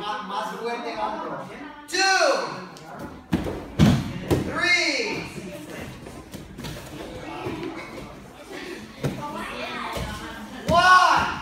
más, fuerte hombro. Two, three. One.